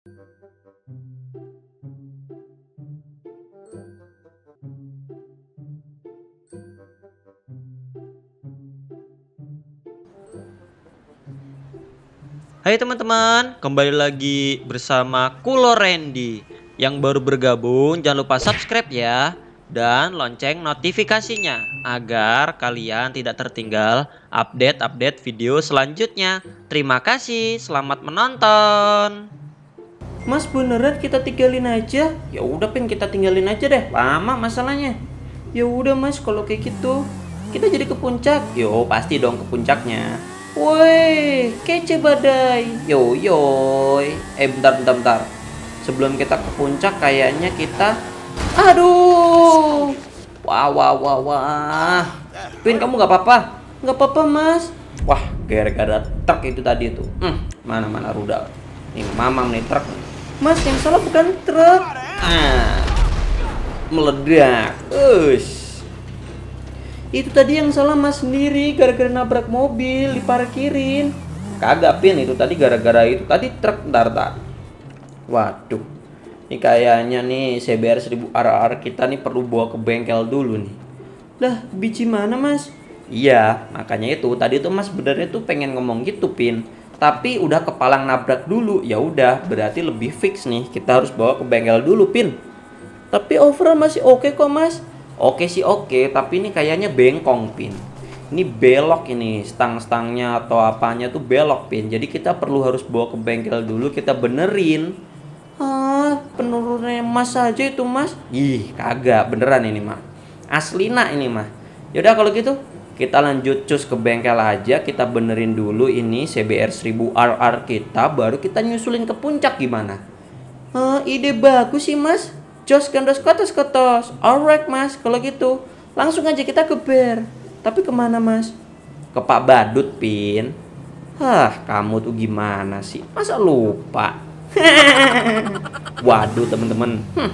Hai teman-teman, kembali lagi bersama Kulo Randy. Yang baru bergabung jangan lupa subscribe ya. Dan lonceng notifikasinya Agar kalian tidak tertinggal update-update video selanjutnya. Terima kasih, selamat menonton Mas beneran kita tinggalin aja? Ya udah pin kita tinggalin aja deh. Lama masalahnya. Ya udah mas kalau kayak gitu kita jadi ke puncak. Yo pasti dong ke puncaknya. Woi kece badai. Yo yo. Eh bentar bentar bentar. Sebelum kita ke puncak kayaknya kita. Aduh. Wah wah wah wah. Pin kamu nggak apa-apa? Nggak apa-apa mas. Wah gara-gara truk itu tadi tuh. Hmm, mana mana rudal. Nih mamam nih truk. Mas yang salah bukan truk. Ah, meledak. Ush. Itu tadi yang salah mas sendiri gara-gara nabrak mobil diparkirin. Kagak pin itu tadi gara-gara itu tadi truk ntar ntar. Waduh. Ini kayaknya nih CBR 1000 RR kita nih perlu bawa ke bengkel dulu nih. Lah, biji mana mas? Iya, makanya itu tadi tuh mas sebenarnya tuh pengen ngomong gitu pin tapi udah kepalang nabrak dulu. Ya udah berarti lebih fix nih. Kita harus bawa ke bengkel dulu pin. Tapi overall masih oke okay kok mas. Oke sih oke tapi ini kayaknya bengkong pin. Ini belok ini stang-stangnya atau apanya tuh belok pin. Jadi kita perlu harus bawa ke bengkel dulu kita benerin. Ah penurunannya mas aja itu mas. Ih kagak. Beneran ini mah. Asli nak ini mah. Yaudah kalau gitu kita lanjut cus ke bengkel aja. Kita benerin dulu ini CBR 1000 RR kita baru kita nyusulin ke puncak gimana? Uh, ide bagus sih mas. Jos gandos kotos kotos. Alright mas kalau gitu. Langsung aja kita ke ber tapi ke mana mas? Ke Pak Badut pin. Hah, kamu tuh gimana sih? Masa lupa? Waduh, teman-teman. Hmm.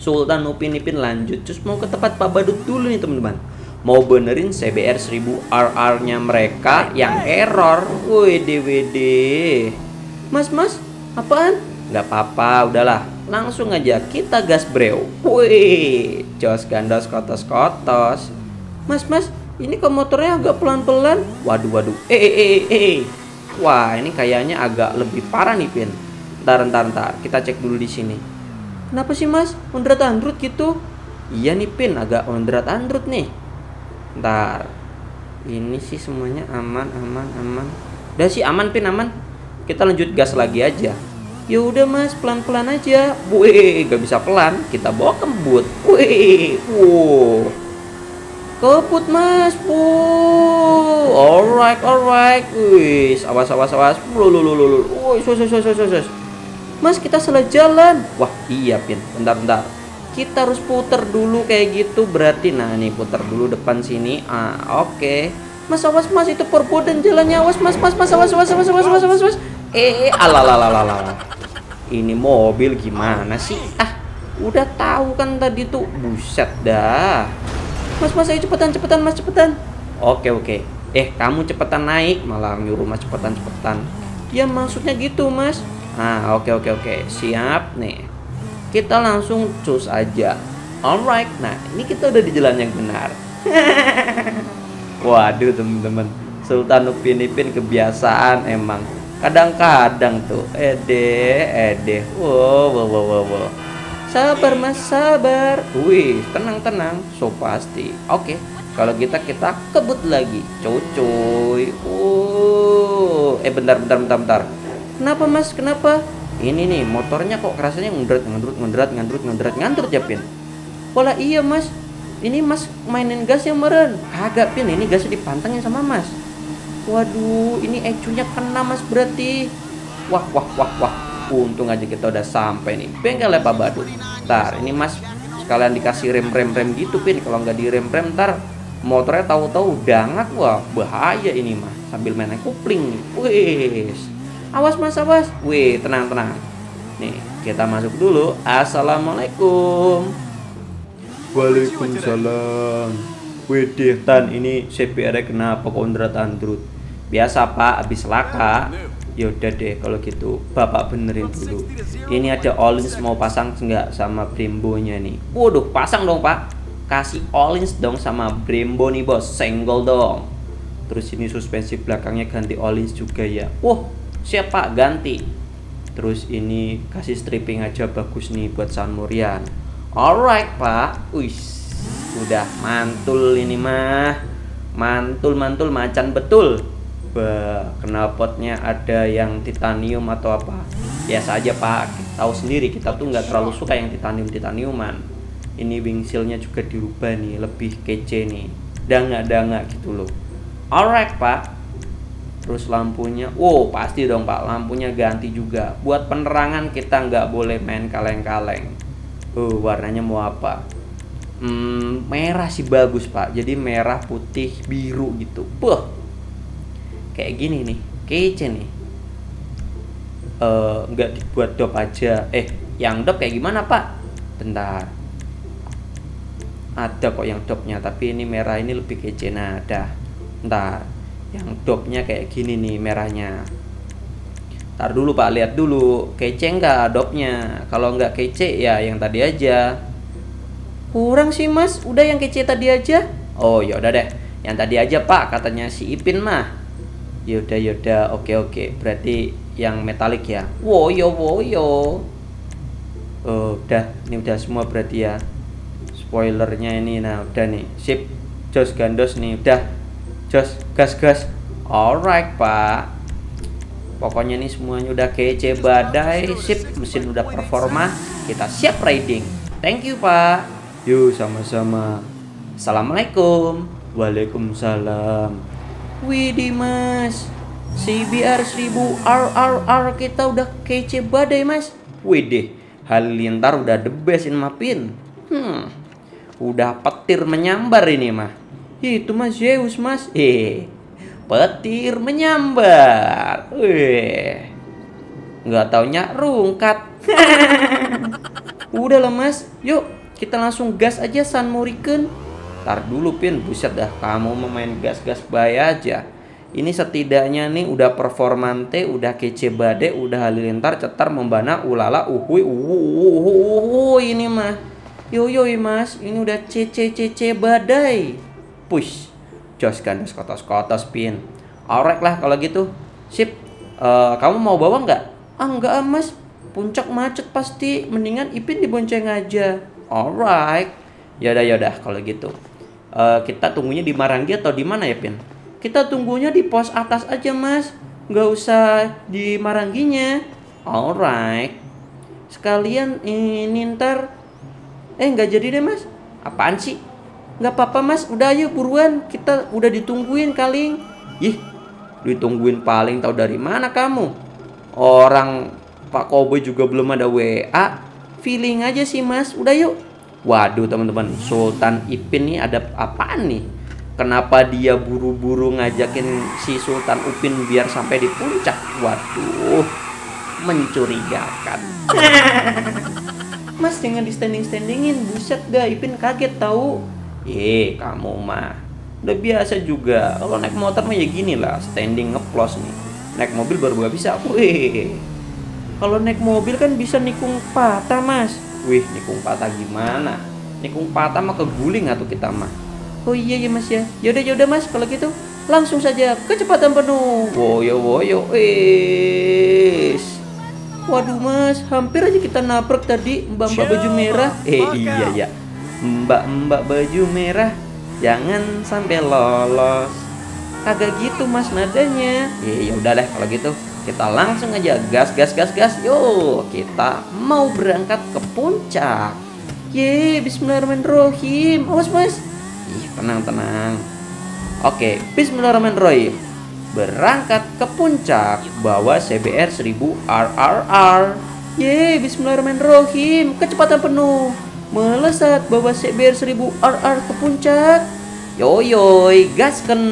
Sultan Upin Ipin lanjut, cus. Mau ke tempat Pak Badut dulu nih, teman-teman mau benerin CBR 1000 RR-nya mereka yang error. Woi DWD. Mas, Mas, apaan? Gak apa-apa, udahlah. Langsung aja kita gas bro. Woi, jos gandos kotos-kotos. Mas, Mas, ini kok motornya agak pelan-pelan? Waduh, waduh. Eh, eh, eh, eh. Wah, ini kayaknya agak lebih parah nih, Pin. Ntar, ntar, ntar. Kita cek dulu di sini. Kenapa sih, Mas? Ondrat Android gitu? Iya nih, Pin. Agak ondrat Android nih ntar ini sih semuanya aman aman aman. Udah sih aman pin aman. Kita lanjut gas lagi aja. Ya udah mas pelan pelan aja. Wih gak bisa pelan. Kita bawa kebut wih wow kebut mas bu alright alright wih awas awas awas. Wih sus sus sus mas kita salah jalan. Wah iya pin. Bentar bentar kita harus putar dulu kayak gitu. Berarti nah ini putar dulu depan sini. Ah oke. Okay. mas awas mas itu perbodan jalannya. Awas mas mas mas awas awas awas awas awas awas, awas. eh alalalala ini mobil gimana sih? Ah udah tahu kan tadi tuh. Buset dah. Mas mas ayo cepetan cepetan mas cepetan. Oke oke. Eh kamu cepetan naik. Malah nyuruh mas cepetan cepetan. Ya maksudnya gitu mas. Ah oke oke oke. Siap nih kita langsung cus aja. Alright, nah ini kita udah di jalan yang benar. Waduh teman-teman, Sultan Upin Ipin kebiasaan emang. Kadang-kadang tuh, ede, ede, wow, wow, wow, wow. Sabar mas, sabar. Wih, tenang-tenang, so pasti. Oke, kalau kita kita kebut lagi, cucuy. Uh, eh bentar, bentar, bentar, bentar. Kenapa mas? Kenapa? Ini nih motornya kok rasanya ngundrat ngundrat ngundrat ngundrat ngundrat ngundrat ya pin. Pola iya mas. Ini mas mainin gas yang meren. Kagak pin. Ini gasnya dipantengin sama mas. Waduh ini ecunya kena mas berarti. Wah wah wah wah. Untung aja kita udah sampai nih. Bengkel Pak Badut. Ntar ini mas sekalian dikasih rem rem rem gitu pin. Kalau nggak di rem rem ntar motornya tahu-tahu dangat wah bahaya ini mas. Sambil main kupling nih awas mas awas. Wih tenang tenang. Nih kita masuk dulu. Assalamualaikum. Waalaikumsalam. Widih tan ini CPR kenapa kondrat android biasa pak habis laka. Yaudah deh kalau gitu Bapak benerin dulu. Ini ada Olins mau pasang nggak sama Brembo-nya nih? Waduh pasang dong pak. Kasih Olins dong sama Brembo nih bos. Senggol dong. Terus ini suspensi belakangnya ganti Olins juga ya. Wah siap pak ganti. Terus ini kasih stripping aja bagus nih buat San Murian. Alright pak. Wih udah mantul ini mah. Mantul mantul macan betul. Bah knalpotnya ada yang titanium atau apa? Biasa aja pak. Tahu sendiri kita tuh nggak terlalu suka yang titanium titaniuman. Ini wingsilnya juga dirubah nih lebih kece nih. Danga danga gitu loh. Alright pak terus lampunya wow pasti dong pak. Lampunya ganti juga. Buat penerangan kita nggak boleh main kaleng-kaleng. Uh warnanya mau apa? Hmm, merah sih bagus pak. Jadi merah putih biru gitu. Puh kayak gini nih kece nih. Uh, nggak dibuat dop aja. Eh yang dop kayak gimana pak? Bentar. Ada kok yang dopnya tapi ini merah ini lebih kece. Nah ada bentar yang dopnya kayak gini nih merahnya. Ntar dulu pak lihat dulu kece nggak dopnya? Kalau nggak kece ya yang tadi aja. Kurang sih mas. Udah yang kece tadi aja. Oh ya udah deh. Yang tadi aja pak katanya si Ipin mah. Yaudah yaudah oke oke. Berarti yang metalik ya? Woyo woyo. Oh udah. Ini udah semua berarti ya. Spoilernya ini. Nah udah nih. Sip. Jos gandos nih. Udah jos gas gas. Alright pak. Pokoknya nih semuanya udah kece badai. Sip mesin udah performa. Kita siap riding. Thank you pak. Yuk sama-sama. Assalamualaikum. Waalaikumsalam. Widih mas. CBR 1000 RRR kita udah kece badai mas. Widih Halilintar udah the best in mapin Hmm. Udah petir menyambar ini mah Itu mas Zeus mas. Eh Petir menyambar. Wih Nggak taunya rungkat. Udah lah mas. Yuk kita langsung gas aja San Moriken. Ntar dulu Pin, buset dah kamu memain gas-gas bahaya aja. Ini setidaknya nih udah performante, udah kece bade, udah halilintar, cetar, membana, ulala, uhui, uhu, ini mah. Yo yo mas, ini udah cece cece badai. Push, jos gandos kotos kotos pin. Alright lah kalau gitu. Sip, uh, kamu mau bawa nggak? Ah nggak ah mas, puncak macet pasti. Mendingan Ipin dibonceng aja. Alright, yaudah yaudah kalau gitu uh, kita tunggunya di Maranggi atau di mana ya Pin? Kita tunggunya di pos atas aja mas, nggak usah di Marangginya. Alright. Sekalian ini ntar, eh nggak jadi deh mas. Apaan sih? Nggak apa-apa mas, udah ayo buruan. Kita udah ditungguin kaling. Ih, ditungguin paling tahu dari mana kamu? Orang Pak Koboy juga belum ada WA. Feeling aja sih mas, udah yuk Waduh teman-teman, Sultan Ipin nih ada apaan nih? Kenapa dia buru-buru ngajakin si Sultan Upin biar sampai di puncak? Waduh, mencurigakan. Mas jangan di standing-standingin, buset dah Ipin kaget tahu. Eh, kamu mah udah biasa juga. Kalau naik motor mah ya gini lah, standing ngeplos nih. Naik mobil baru gak bisa. Wih. Kalau naik mobil kan bisa nikung patah, Mas. Wih, nikung patah gimana? Nikung patah mah keguling atau kita mah? Oh iya ya mas ya. Yaudah yaudah mas kalau gitu langsung saja kecepatan penuh. Woyo woyo, es. Waduh mas, hampir aja kita nabrak tadi mbak-mbak baju merah. Eh iya ya, mbak-mbak baju merah, jangan sampai lolos. Kagak gitu mas nadanya. Eh ya udah deh kalau gitu kita langsung aja gas gas gas gas. Yuk kita mau berangkat ke puncak. Ye Bismillahirrahmanirrahim. Awas mas. Ih tenang tenang. Oke Bismillahirrahmanirrahim. Berangkat ke puncak bawa CBR 1000 RRR ye Bismillahirrahmanirrahim. Kecepatan penuh melesat bawa CBR 1000 RR ke puncak. Yo yoi gasken